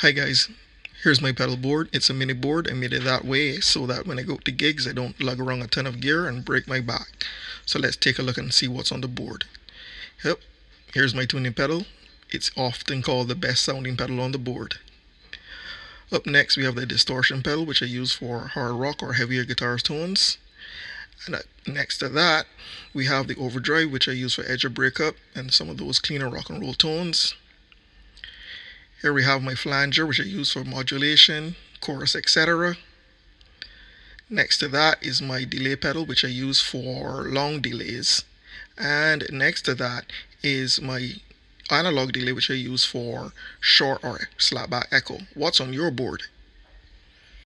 Hi guys, here's my pedal board. It's a mini board. I made it that way so that when I go to gigs I don't lug around a ton of gear and break my back. So let's take a look and see what's on the board. Yep, here's my tuning pedal. It's often called the best sounding pedal on the board. Up next we have the distortion pedal which I use for hard rock or heavier guitar tones. And next to that we have the overdrive which I use for edge of breakup and some of those cleaner rock and roll tones. Here we have my flanger, which I use for modulation, chorus, etc. Next to that is my delay pedal, which I use for long delays. And next to that is my analog delay, which I use for short or slapback echo. What's on your board?